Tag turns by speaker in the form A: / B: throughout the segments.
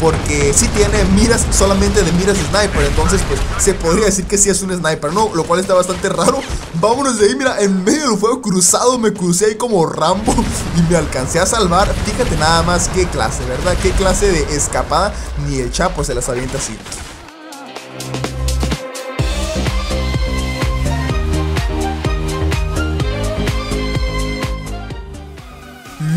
A: porque si tiene miras solamente de miras de sniper, entonces pues se podría decir que sí es un sniper, ¿no? Lo cual está bastante raro. Vámonos de ahí, mira, en medio del fuego cruzado me crucé ahí como Rambo y me alcancé a salvar. Fíjate nada más qué clase, ¿verdad? Qué clase de escapada, ni el Chapo se las avienta así.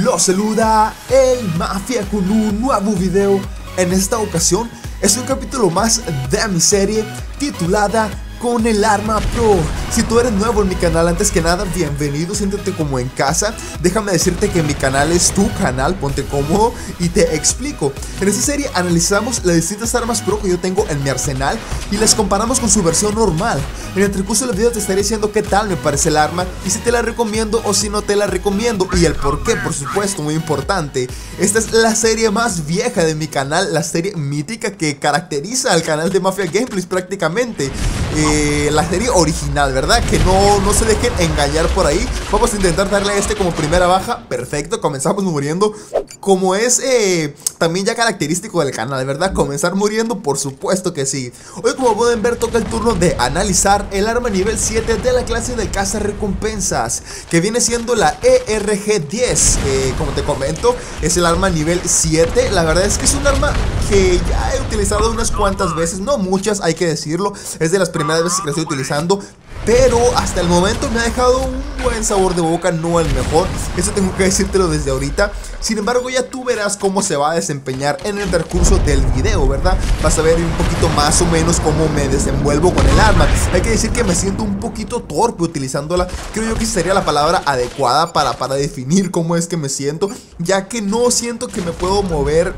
A: Lo saluda el Mafia con un nuevo video. En esta ocasión es un capítulo más de mi serie titulada con el arma pro. Si tú eres nuevo en mi canal, antes que nada, bienvenido, siéntete como en casa. Déjame decirte que mi canal es tu canal, ponte cómodo y te explico. En esta serie analizamos las distintas armas pro que yo tengo en mi arsenal y las comparamos con su versión normal. En el transcurso del video te estaré diciendo qué tal me parece el arma y si te la recomiendo o si no te la recomiendo y el por qué, por supuesto, muy importante. Esta es la serie más vieja de mi canal, la serie mítica que caracteriza al canal de Mafia Gameplays prácticamente. Eh, la serie original, ¿verdad? Que no, no se dejen engañar por ahí. Vamos a intentar darle a este como primera baja. Perfecto, comenzamos muriendo. Como es eh, también ya característico del canal, ¿verdad? Comenzar muriendo, por supuesto que sí. Hoy como pueden ver toca el turno de analizar el arma nivel 7 de la clase de caza recompensas. Que viene siendo la ERG-10. Eh, como te comento, es el arma nivel 7. La verdad es que es un arma que ya he utilizado unas cuantas veces. No muchas, hay que decirlo. Es de las primeras veces que la estoy utilizando pero hasta el momento me ha dejado un buen sabor de boca, no el mejor, eso tengo que decírtelo desde ahorita. Sin embargo ya tú verás cómo se va a desempeñar en el recurso del video, ¿verdad? Vas a ver un poquito más o menos cómo me desenvuelvo con el arma. Hay que decir que me siento un poquito torpe utilizándola, creo yo que sería la palabra adecuada para, para definir cómo es que me siento, ya que no siento que me puedo mover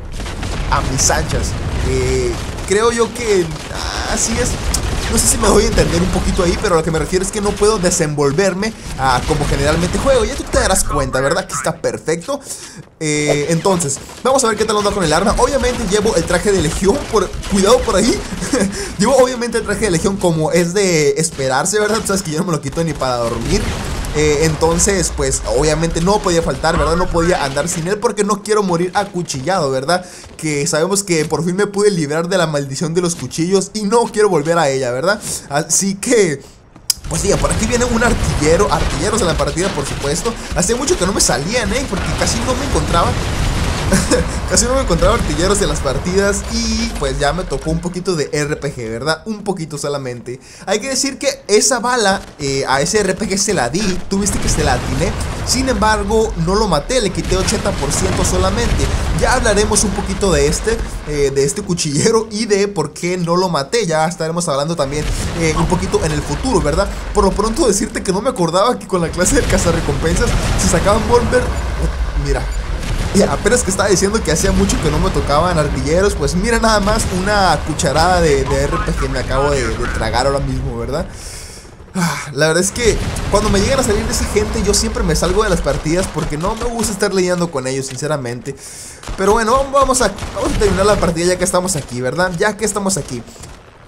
A: a mis anchas. Eh, creo yo que así es no sé si me voy a entender un poquito ahí, pero lo que me refiero es que no puedo desenvolverme a como generalmente juego. Ya tú te darás cuenta, ¿verdad? Que está perfecto. Eh, entonces, vamos a ver qué tal onda con el arma. Obviamente llevo el traje de legión, por, cuidado por ahí. llevo obviamente el traje de legión como es de esperarse, ¿verdad? Tú sabes que yo no me lo quito ni para dormir. Eh, entonces, pues obviamente no podía faltar, ¿verdad? No podía andar sin él porque no quiero morir acuchillado, ¿verdad? Que sabemos que por fin me pude librar de la maldición de los cuchillos y no quiero volver a ella, ¿verdad? Así que... Pues sí, por aquí viene un artillero, artilleros en la partida por supuesto Hace mucho que no me salían, ¿eh? Porque casi no me encontraba Casi no me encontraba artilleros en las partidas y pues ya me tocó un poquito de RPG, ¿verdad? Un poquito solamente. Hay que decir que esa bala eh, a ese RPG se la di, tuviste que se la atiné. Sin embargo, no lo maté, le quité 80% solamente. Ya hablaremos un poquito de este, eh, de este cuchillero y de por qué no lo maté. Ya estaremos hablando también eh, un poquito en el futuro, ¿verdad? Por lo pronto decirte que no me acordaba que con la clase del cazarrecompensas se sacaban volver... Mira, y apenas que estaba diciendo que hacía mucho que no me tocaban artilleros, pues mira nada más una cucharada de, RPG me acabo de, tragar ahora mismo, ¿verdad? Ah, la verdad es que cuando me llegan a salir de esa gente yo siempre me salgo de las partidas porque no me gusta estar leyendo con ellos, sinceramente. Pero bueno, vamos a terminar la partida ya que estamos aquí, ¿verdad? Ya que estamos aquí.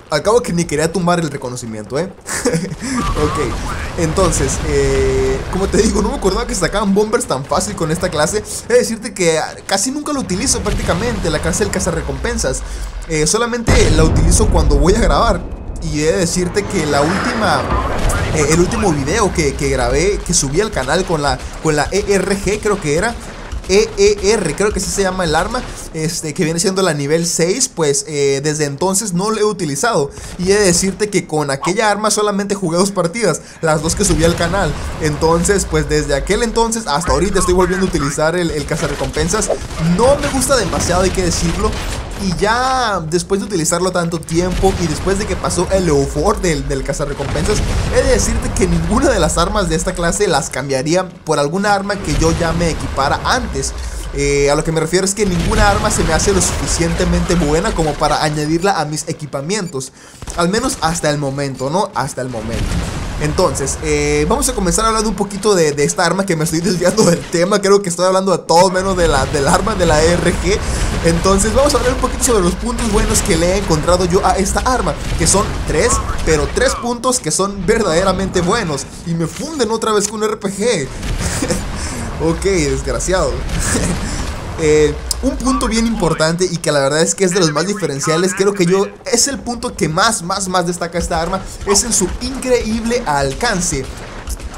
A: Al cabo que ni quería tumbar el reconocimiento, ¿eh? ok, entonces, eh, como te digo, no me acordaba que sacaban bombers tan fácil con esta clase. He de decirte que casi nunca lo utilizo prácticamente, la clase del cazarrecompensas. Eh, solamente la utilizo cuando voy a grabar. Y he de decirte que la última, eh, el último video que, que, grabé, que subí al canal con la, con la ERG, creo que era, EER, creo que así se llama el arma, este, que viene siendo la nivel 6, pues eh, desde entonces no lo he utilizado. Y he de decirte que con aquella arma solamente jugué dos partidas, las dos que subí al canal. Entonces, pues desde aquel entonces hasta ahorita estoy volviendo a utilizar el, el cazarrecompensas. No me gusta demasiado, hay que decirlo. Y ya después de utilizarlo tanto tiempo y después de que pasó el eufor del, del cazarrecompensas, he de decirte que ninguna de las armas de esta clase las cambiaría por alguna arma que yo ya me equipara antes. Eh, a lo que me refiero es que ninguna arma se me hace lo suficientemente buena como para añadirla a mis equipamientos. Al menos hasta el momento, ¿no? Hasta el momento. Entonces, eh, vamos a comenzar hablando un poquito de, esta arma que me estoy desviando del tema. Creo que estoy hablando de todo menos de la, del arma de la ERG. Entonces, vamos a hablar un poquito sobre los puntos buenos que le he encontrado yo a esta arma. Que son tres, pero tres puntos que son verdaderamente buenos. Y me funden otra vez con un RPG. ok, desgraciado. Eh, un punto bien importante y que la verdad es que es de los más diferenciales, creo que yo es el punto que más, más, más destaca esta arma, es en su increíble alcance.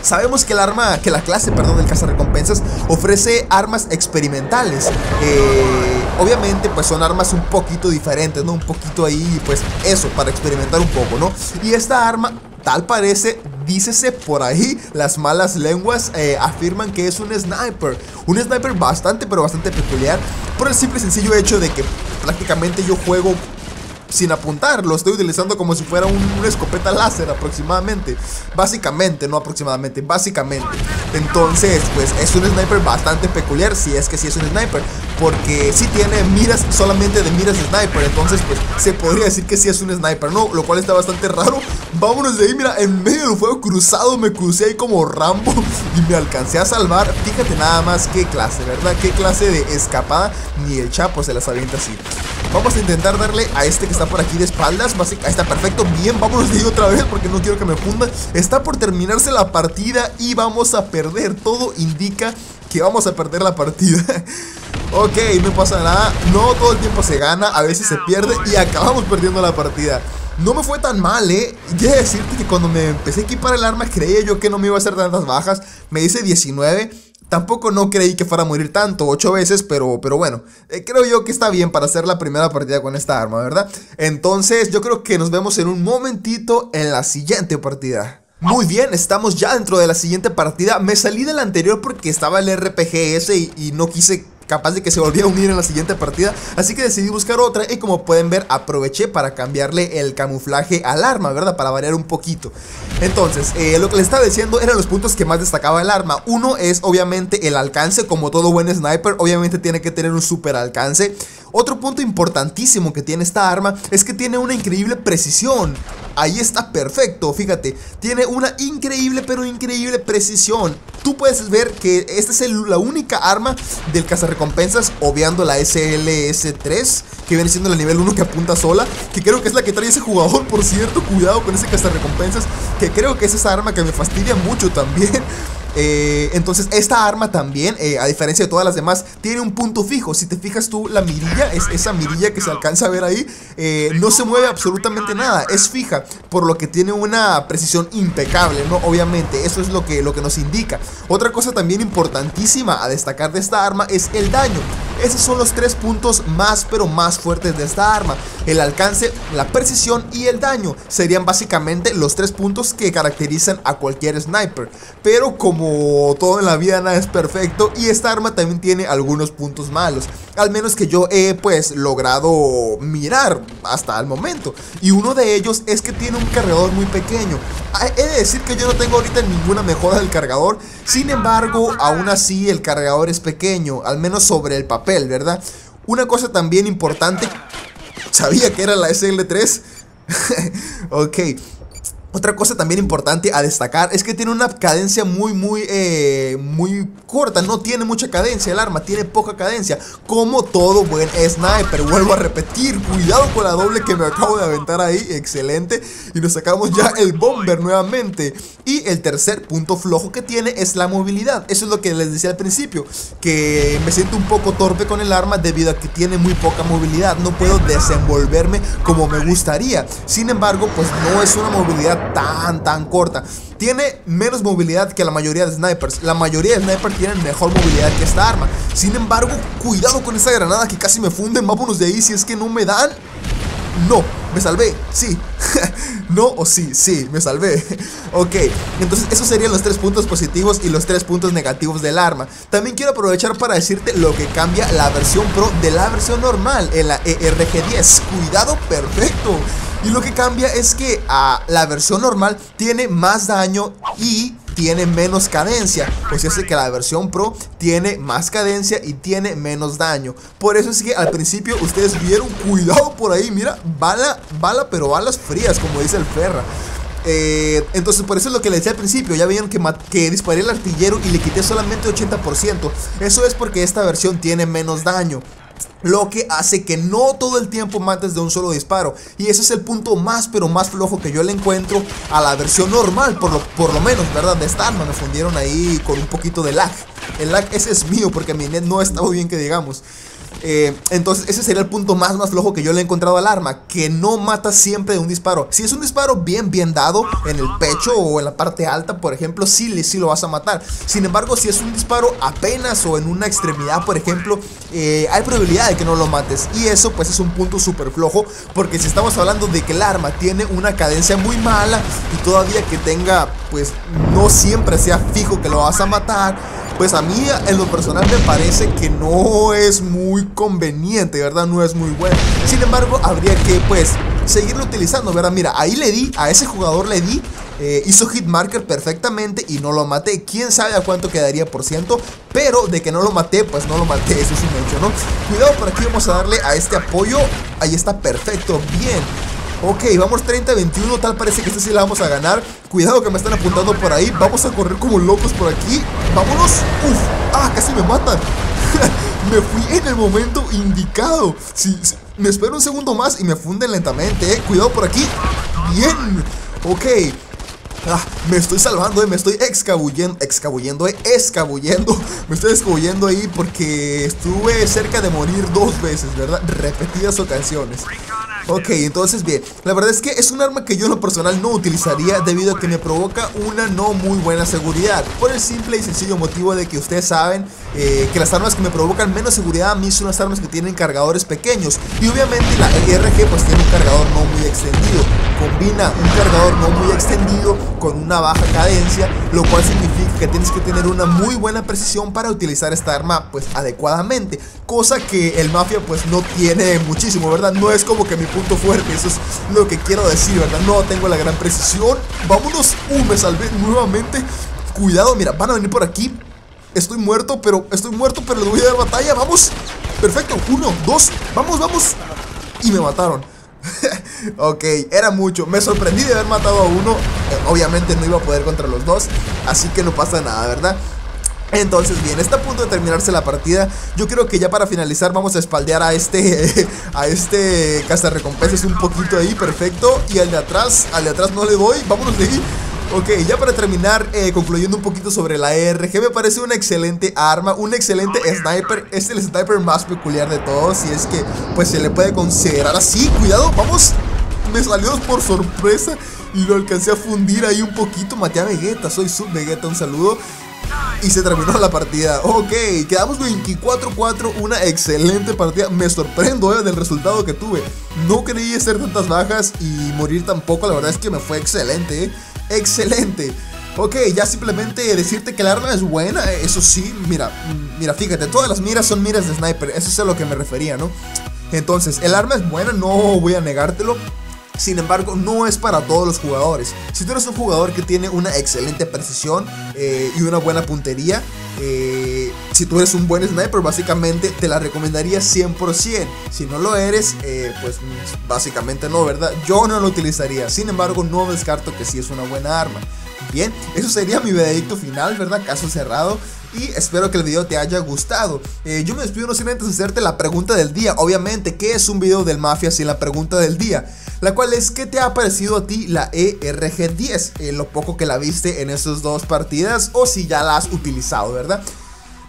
A: Sabemos que el arma, que la clase, perdón, del cazarrecompensas ofrece armas experimentales. Eh, obviamente, pues son armas un poquito diferentes, ¿no? Un poquito ahí, pues eso, para experimentar un poco, ¿no? Y esta arma, tal parece, dícese por ahí, las malas lenguas eh, afirman que es un sniper. Un sniper bastante, pero bastante peculiar. Por el simple y sencillo hecho de que prácticamente yo juego sin apuntar, lo estoy utilizando como si fuera una escopeta láser aproximadamente. Básicamente, no aproximadamente, básicamente. Entonces, pues es un sniper bastante peculiar, si es que sí es un sniper. Porque si tiene miras solamente de miras sniper. Entonces, pues se podría decir que sí es un sniper, ¿no? Lo cual está bastante raro. Vámonos de ahí, mira, en medio del fuego cruzado me crucé ahí como Rambo y me alcancé a salvar. Fíjate nada más qué clase, ¿verdad? Qué clase de escapada. Ni el Chapo se las avienta así. Vamos a intentar darle a este que está por aquí de espaldas. Ahí está perfecto. Bien, vámonos de ahí otra vez porque no quiero que me funda. Está por terminarse la partida y vamos a perder. Todo indica que vamos a perder la partida. ok, no pasa nada. No todo el tiempo se gana, a veces se pierde y acabamos perdiendo la partida. No me fue tan mal, eh. Quiero decirte que cuando me empecé a equipar el arma creía yo que no me iba a hacer tantas bajas. Me hice 19. Tampoco no creí que fuera a morir tanto, 8 veces, pero, pero bueno, eh, creo yo que está bien para hacer la primera partida con esta arma, ¿verdad? Entonces yo creo que nos vemos en un momentito en la siguiente partida. Muy bien, estamos ya dentro de la siguiente partida. Me salí de la anterior porque estaba el RPG y no quise capaz de que se volviera a unir en la siguiente partida, así que decidí buscar otra y como pueden ver aproveché para cambiarle el camuflaje al arma, ¿verdad? Para variar un poquito. Entonces, eh, lo que les estaba diciendo eran los puntos que más destacaba el arma. Uno es obviamente el alcance, como todo buen sniper, obviamente tiene que tener un super alcance. Otro punto importantísimo que tiene esta arma es que tiene una increíble precisión. Ahí está perfecto, fíjate, tiene una increíble pero increíble precisión. Tú puedes ver que esta es la única arma del cazarrecompensas obviando la SLS-3 que viene siendo la nivel 1 que apunta sola, que creo que es la que trae ese jugador, por cierto, cuidado con ese cazarrecompensas, que creo que es esa arma que me fastidia mucho también. Eh, entonces esta arma también, eh, a diferencia de todas las demás, tiene un punto fijo. Si te fijas tú, la mirilla, es esa mirilla que se alcanza a ver ahí, eh, no se mueve absolutamente nada, es fija, por lo que tiene una precisión impecable, ¿no? Obviamente, eso es lo que, lo que nos indica. Otra cosa también importantísima a destacar de esta arma es el daño. Esos son los tres puntos más pero más fuertes de esta arma. El alcance, la precisión y el daño serían básicamente los tres puntos que caracterizan a cualquier sniper. Pero como todo en la vida nada es perfecto y esta arma también tiene algunos puntos malos. Al menos que yo he pues logrado mirar hasta el momento. Y uno de ellos es que tiene un cargador muy pequeño. Ah, he de decir que yo no tengo ahorita ninguna mejora del cargador. Sin embargo, aún así el cargador es pequeño. Al menos sobre el papel ¿verdad? Una cosa también importante, sabía que era la SL3. ok, otra cosa también importante a destacar es que tiene una cadencia muy, muy, eh, muy corta. No tiene mucha cadencia el arma, tiene poca cadencia. Como todo buen sniper. Vuelvo a repetir, cuidado con la doble que me acabo de aventar ahí. Excelente. Y nos sacamos ya el bomber nuevamente. Y el tercer punto flojo que tiene es la movilidad. Eso es lo que les decía al principio. Que me siento un poco torpe con el arma debido a que tiene muy poca movilidad. No puedo desenvolverme como me gustaría. Sin embargo, pues no es una movilidad tan, tan corta. Tiene menos movilidad que la mayoría de snipers. La mayoría de snipers tienen mejor movilidad que esta arma. Sin embargo, cuidado con esa granada que casi me funden. Vámonos de ahí si es que no me dan. No, me salvé, sí No o sí, sí, me salvé Ok, entonces esos serían los tres puntos positivos y los tres puntos negativos del arma También quiero aprovechar para decirte lo que cambia la versión Pro de la versión normal En la ERG10 Cuidado, perfecto y lo que cambia es que a la versión normal tiene más daño y tiene menos cadencia. O sea, que la versión Pro tiene más cadencia y tiene menos daño. Por eso es que al principio ustedes vieron, cuidado por ahí, mira, bala, bala, pero balas frías, como dice el Ferra. Eh, entonces por eso es lo que les decía al principio Ya vieron que, que disparé el artillero y le quité solamente 80% Eso es porque esta versión tiene menos daño lo que hace que no todo el tiempo mates de un solo disparo. Y ese es el punto más pero más flojo que yo le encuentro a la versión normal, por lo, por lo menos, ¿verdad? De esta arma me fundieron ahí con un poquito de lag. El lag ese es mío porque mi net no está muy bien que digamos. Eh, entonces ese sería el punto más más flojo que yo le he encontrado al arma Que no mata siempre de un disparo. Si es un disparo bien bien dado En el pecho o en la parte alta por ejemplo Sí, sí lo vas a matar. Sin embargo si es un disparo apenas o en una extremidad por ejemplo eh, Hay probabilidad de que no lo mates. Y eso pues es un punto súper flojo Porque si estamos hablando de que el arma tiene una cadencia muy mala Y todavía que tenga pues no siempre sea fijo que lo vas a matar pues a mí en lo personal me parece que no es muy conveniente, ¿verdad? No es muy bueno. Sin embargo, habría que pues seguirlo utilizando, ¿verdad? Mira, ahí le di, a ese jugador le di, eh, hizo hit marker perfectamente y no lo maté. Quién sabe a cuánto quedaría por ciento, pero de que no lo maté, pues no lo maté, eso es un hecho, ¿no? Cuidado, por aquí vamos a darle a este apoyo. Ahí está perfecto, bien. Ok, vamos 30-21, tal parece que esta sí la vamos a ganar. Cuidado que me están apuntando por ahí. Vamos a correr como locos por aquí. Vámonos, uf, ah, casi me matan. Me fui en el momento indicado. Sí, Me espero un segundo más y me funden lentamente, eh. Cuidado por aquí. Bien, ok. Ah, me estoy salvando, eh, me estoy excabullendo, excabullendo, eh, escabullendo Me estoy escabullendo ahí porque estuve cerca de morir dos veces, ¿verdad? Repetidas ocasiones Ok, entonces bien, la verdad es que es un arma que yo en lo personal no utilizaría debido a que me provoca una no muy buena seguridad Por el simple y sencillo motivo de que ustedes saben eh, que las armas que me provocan menos seguridad a mí son las armas que tienen cargadores pequeños Y obviamente la ERG pues tiene un cargador no muy extendido Combina un cargador no muy extendido con una baja cadencia Lo cual significa que tienes que tener una muy buena precisión para utilizar esta arma pues adecuadamente Cosa que el Mafia pues no tiene muchísimo, ¿verdad? No es como que mi punto fuerte, eso es lo que quiero decir, ¿verdad? No tengo la gran precisión Vámonos, uh, me salvé nuevamente Cuidado, mira, van a venir por aquí Estoy muerto, pero estoy muerto, pero le voy a dar batalla Vamos, perfecto, uno, dos, vamos, vamos Y me mataron ok, era mucho. Me sorprendí de haber matado a uno. Eh, obviamente no iba a poder contra los dos. Así que no pasa nada, ¿verdad? Entonces bien, está a punto de terminarse la partida. Yo creo que ya para finalizar vamos a espaldear a este A este cazarrecompensas un poquito ahí, perfecto. Y al de atrás, al de atrás no le doy Vámonos de ahí. Ok, ya para terminar, eh, concluyendo un poquito sobre la ERG, me parece una excelente arma, un excelente sniper, es el sniper más peculiar de todos, y es que pues se le puede considerar así, cuidado, vamos, me salió por sorpresa y lo alcancé a fundir ahí un poquito, maté a Vegeta, soy sub Vegeta, un saludo, y se terminó la partida. Ok, quedamos 24-4, una excelente partida. Me sorprendo eh, del resultado que tuve. No creí hacer tantas bajas y morir tampoco. La verdad es que me fue excelente. Eh. Excelente. Ok, ya simplemente decirte que el arma es buena, eh, eso sí, mira, mm, mira, fíjate, todas las miras son miras de sniper, eso es a lo que me refería, ¿no? Entonces, el arma es buena, no voy a negártelo, sin embargo, no es para todos los jugadores. Si tú eres un jugador que tiene una excelente precisión eh, y una buena puntería, eh, si tú eres un buen sniper, básicamente te la recomendaría 100%. Si no lo eres, eh, pues básicamente no, ¿verdad? Yo no lo utilizaría. Sin embargo, no descarto que sí es una buena arma. Bien, eso sería mi veredicto final, ¿verdad? Caso cerrado. Y espero que el video te haya gustado. Eh, yo me despido no sin antes hacerte la pregunta del día. Obviamente, ¿qué es un video del Mafia sin la pregunta del día? La cual es, ¿qué te ha parecido a ti la ERG-10? Eh, lo poco que la viste en esas dos partidas o si ya la has utilizado, ¿verdad?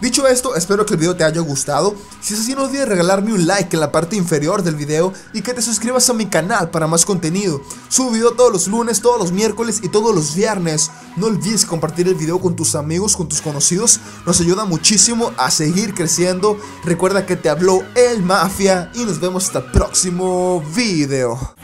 A: Dicho esto, espero que el video te haya gustado. Si es así, no olvides regalarme un like en la parte inferior del video y que te suscribas a mi canal para más contenido. Subo video todos los lunes, todos los miércoles y todos los viernes. No olvides compartir el video con tus amigos, con tus conocidos. Nos ayuda muchísimo a seguir creciendo. Recuerda que te habló el Mafia y nos vemos hasta el próximo video.